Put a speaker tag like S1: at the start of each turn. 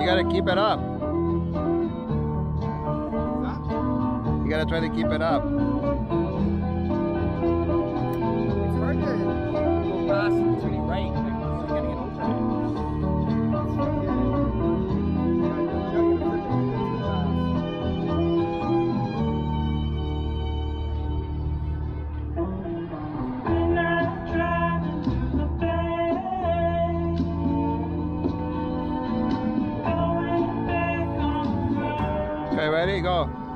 S1: You gotta keep it up. You gotta try to keep it up.
S2: It's hard to go fast and turning right.
S1: Okay, ready? Go.